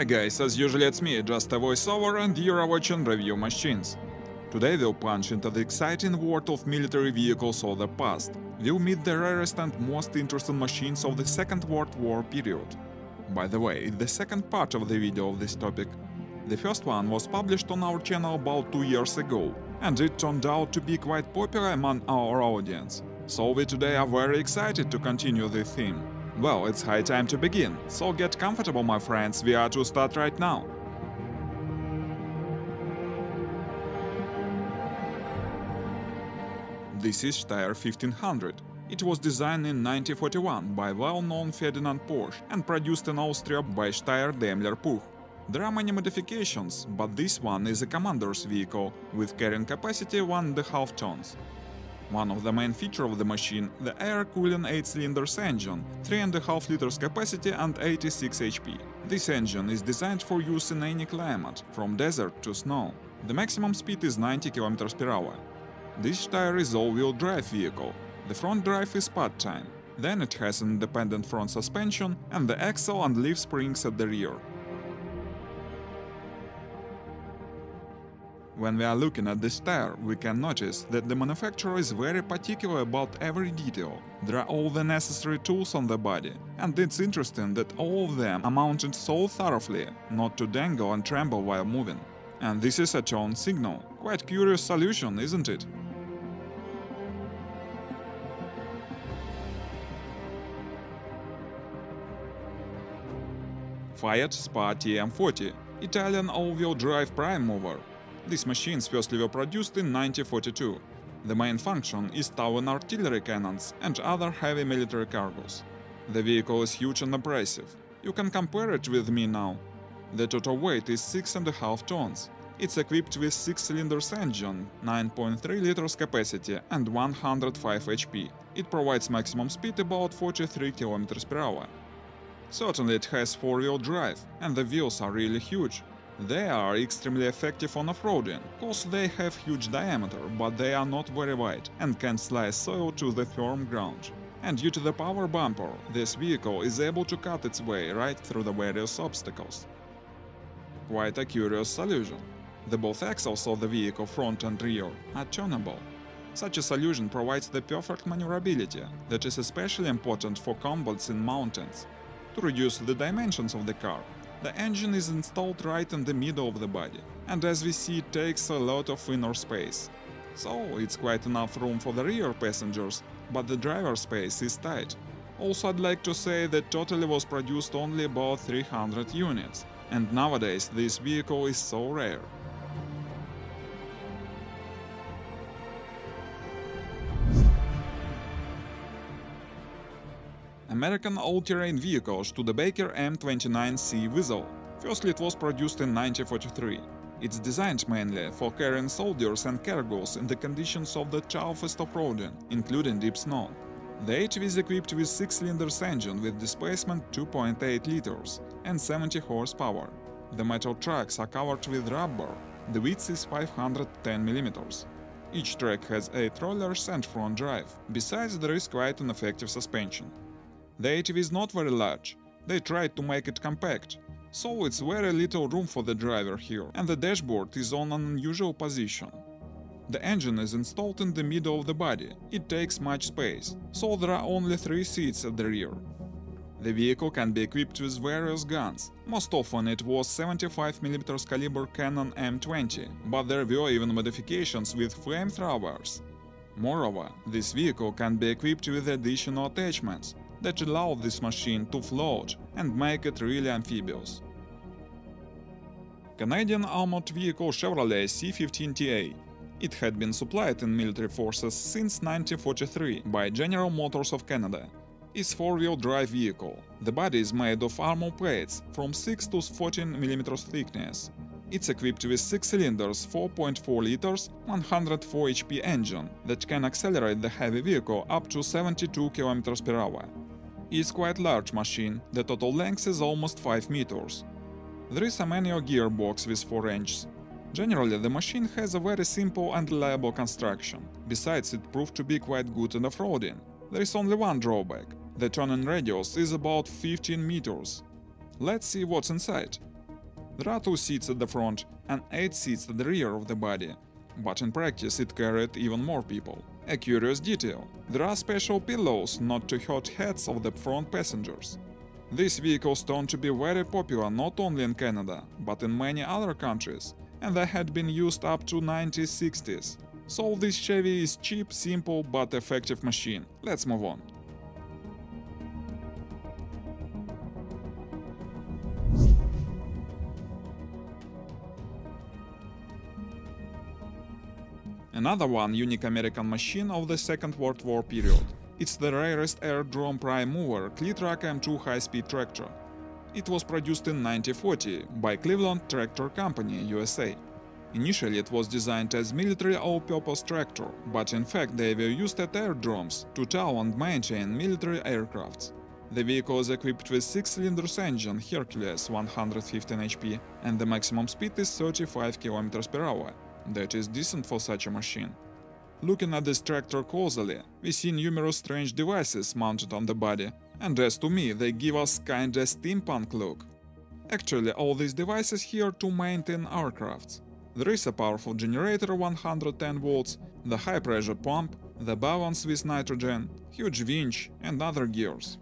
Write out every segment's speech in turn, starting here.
Hi guys, as usually it's me, just a voiceover and you're watching Review Machines. Today we'll punch into the exciting world of military vehicles of the past. We'll meet the rarest and most interesting machines of the Second World War period. By the way, the second part of the video of this topic. The first one was published on our channel about two years ago, and it turned out to be quite popular among our audience. So we today are very excited to continue the theme. Well, it's high time to begin, so get comfortable my friends, we are to start right now. This is Steyr 1500. It was designed in 1941 by well-known Ferdinand Porsche and produced in Austria by Steyr Daimler Puch. There are many modifications, but this one is a commander's vehicle with carrying capacity 1.5 tons. One of the main features of the machine, the air-cooling 8-cylinders engine, 3.5 liters capacity and 86 HP. This engine is designed for use in any climate, from desert to snow. The maximum speed is 90 km per hour. This Steyr is all-wheel drive vehicle. The front drive is part-time. Then it has an independent front suspension and the axle and leaf springs at the rear. When we are looking at this Steyr, we can notice that the manufacturer is very particular about every detail. There are all the necessary tools on the body, and it's interesting that all of them are mounted so thoroughly, not to dangle and tremble while moving. And this is a tone signal. Quite curious solution, isn't it? Fiat Spa TM40, Italian all-wheel drive prime mover. These machines firstly were produced in 1942. The main function is towing artillery cannons and other heavy military cargoes. The vehicle is huge and impressive. You can compare it with me now. The total weight is 6.5 tons. It's equipped with 6-cylinders engine, 9.3 liters capacity and 105 HP. It provides maximum speed about 43 km per hour. Certainly it has 4-wheel drive, and the wheels are really huge. They are extremely effective on off-roading, cause they have huge diameter, but they are not very wide and can slice soil to the firm ground. And due to the power bumper, this vehicle is able to cut its way right through the various obstacles. Quite a curious solution. The both axles of the vehicle front and rear are turnable. Such a solution provides the perfect maneuverability that is especially important for combats in mountains. To reduce the dimensions of the car, the engine is installed right in the middle of the body, and as we see it takes a lot of inner space. So it's quite enough room for the rear passengers, but the driver space is tight. Also I'd like to say that totally was produced only about 300 units, and nowadays this vehicle is so rare. American all-terrain vehicle Studebaker M29C Weasel. Firstly, it was produced in 1943. It's designed mainly for carrying soldiers and cargoes in the conditions of the toughest off-roading, including deep snow. The HV is equipped with 6-cylinders engine with displacement 2.8 liters and 70 horsepower. The metal tracks are covered with rubber. The width is 510 mm. Each track has 8 rollers and front drive. Besides, there is quite an effective suspension. The ATV is not very large. They tried to make it compact, so it's very little room for the driver here, and the dashboard is on an unusual position. The engine is installed in the middle of the body, it takes much space, so there are only three seats at the rear. The vehicle can be equipped with various guns, most often it was 75mm caliber cannon M20, but there were even modifications with flamethrowers. Moreover, this vehicle can be equipped with additional attachments, that allow this machine to float and make it really amphibious. Canadian armored vehicle Chevrolet C-15TA. It had been supplied in military forces since 1943 by General Motors of Canada. It's four-wheel drive vehicle. The body is made of armor plates from 6 to 14 mm thickness. It's equipped with 6 cylinders, 4.4 liters, 104 HP engine that can accelerate the heavy vehicle up to 72 km per hour is quite large machine, the total length is almost 5 meters. There is a manual gearbox with 4 ranges. Generally, the machine has a very simple and reliable construction. Besides, it proved to be quite good in off-roading. There is only one drawback. The turning radius is about 15 meters. Let's see what's inside. There are two seats at the front and 8 seats at the rear of the body, but in practice it carried even more people. A curious detail there are special pillows not to hurt heads of the front passengers. These vehicles turned to be very popular not only in Canada, but in many other countries, and they had been used up to 1960s. So this Chevy is cheap, simple, but effective machine. Let's move on. Another one unique American machine of the Second World War period. It's the rarest aerodrome prime mover Cletrac M2 high-speed tractor. It was produced in 1940 by Cleveland Tractor Company, USA. Initially it was designed as military all-purpose tractor, but in fact they were used at aerodromes to tow and maintain military aircrafts. The vehicle is equipped with 6-cylinders engine Hercules 115 HP and the maximum speed is 35 km per hour. That is decent for such a machine. Looking at this tractor closely, we see numerous strange devices mounted on the body, and as to me, they give us kinda steampunk look. Actually, all these devices here to maintain aircrafts. There is a powerful generator 110 volts, the high pressure pump, the balance with nitrogen, huge winch and other gears.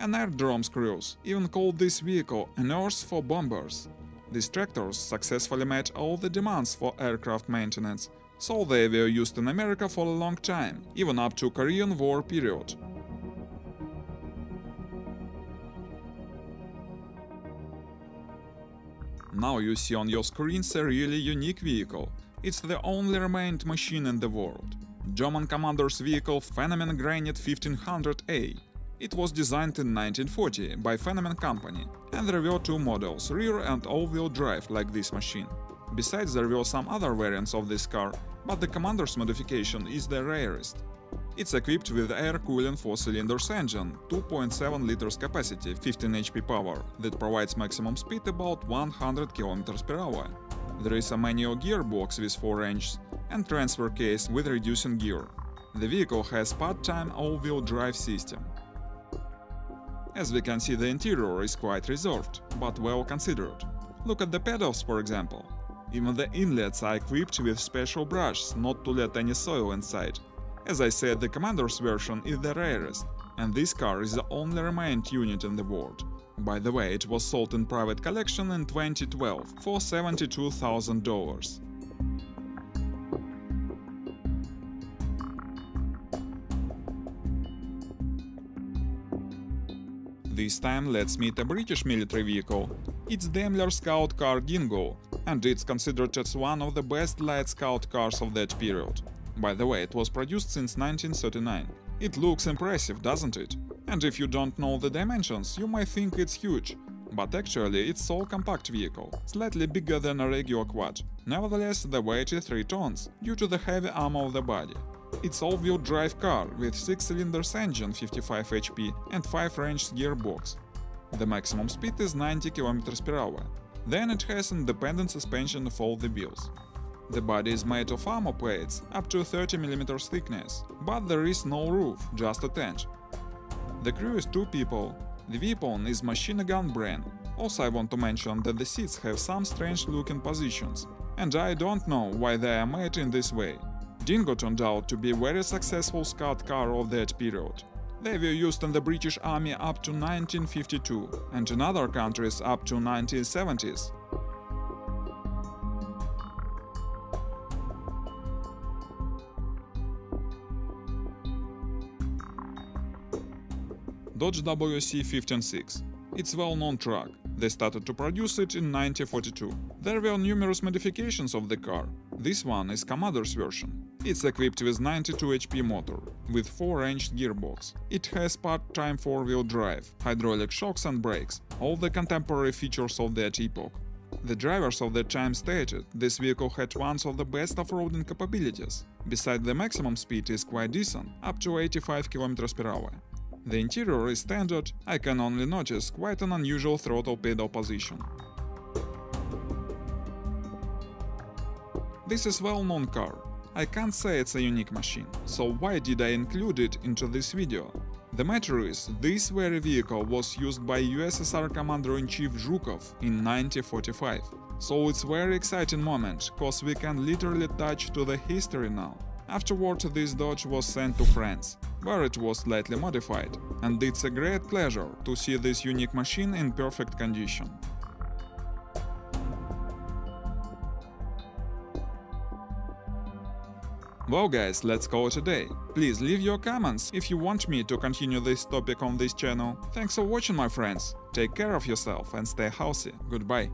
An aerodrome screws even called this vehicle a nurse for bombers. These tractors successfully met all the demands for aircraft maintenance, so they were used in America for a long time, even up to Korean War period. Now you see on your screens a really unique vehicle. It's the only remained machine in the world. German commander's vehicle Phänomen Granit 1500A. It was designed in 1940 by Phänomen Company, and there were two models, rear and all-wheel drive like this machine. Besides there were some other variants of this car, but the Commander's modification is the rarest. It's equipped with air cooling 4-cylinders engine, 2.7 liters capacity, 15 HP power, that provides maximum speed about 100 km per hour. There is a manual gearbox with 4 ranges and transfer case with reducing gear. The vehicle has part-time all-wheel drive system. As we can see the interior is quite reserved, but well considered. Look at the pedals for example. Even the inlets are equipped with special brushes not to let any soil inside. As I said, the Commander's version is the rarest, and this car is the only remained unit in the world. By the way, it was sold in private collection in 2012 for $72,000. This time let's meet a British military vehicle. It's Daimler Scout Car Dingo, and it's considered as one of the best light scout cars of that period. By the way, it was produced since 1939. It looks impressive, doesn't it? And if you don't know the dimensions, you might think it's huge. But actually, it's so compact vehicle, slightly bigger than a regular quad. Nevertheless, the weight is 3 tons, due to the heavy armor of the body. It's all-wheel drive car with 6 cylinders engine 55 HP and 5 range gearbox. The maximum speed is 90 km per hour. Then it has independent suspension of all the wheels. The body is made of armor plates up to 30 mm thickness, but there is no roof, just a tent. The crew is two people. The weapon is machine gun Bren. Also I want to mention that the seats have some strange looking positions, and I don't know why they are made in this way. Dingo turned out to be a very successful scout car of that period. They were used in the British Army up to 1952 and in other countries up to 1970s. Dodge WC-156. It's well-known truck. They started to produce it in 1942. There were numerous modifications of the car. This one is Commander's version. It's equipped with 92 HP motor, with 4-ranged gearbox. It has part-time 4-wheel drive, hydraulic shocks and brakes, all the contemporary features of that epoch. The drivers of that time stated this vehicle had one of the best off-roading capabilities. Besides the maximum speed is quite decent, up to 85 km per hour. The interior is standard, I can only notice quite an unusual throttle pedal position. This is well-known car. I can't say it's a unique machine, so why did I include it into this video? The matter is, this very vehicle was used by USSR Commander-in-Chief Zhukov in 1945. So it's very exciting moment, cause we can literally touch to the history now. Afterward, this Dodge was sent to France, where it was slightly modified, and it's a great pleasure to see this unique machine in perfect condition. Well guys, let's call it a day. Please leave your comments if you want me to continue this topic on this channel. Thanks for watching my friends. Take care of yourself and stay healthy. Goodbye.